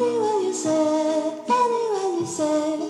anyone you say, anyone you say.